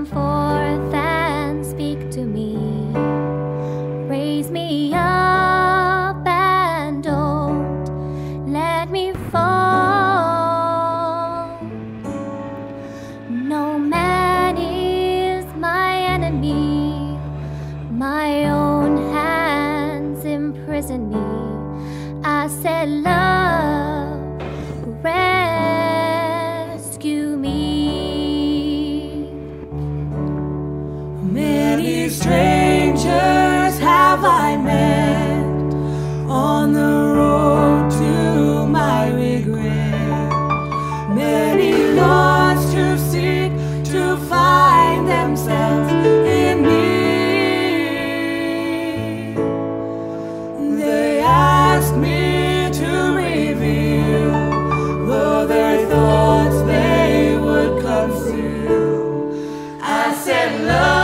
come forth and speak to me. Raise me up and don't let me fall. No man is my enemy. My own hands imprison me. I said, Love. Many strangers have I met on the road to my regret. Many lost who seek to find themselves in me. They ask me to reveal, though their thoughts they would conceal. I said, Love.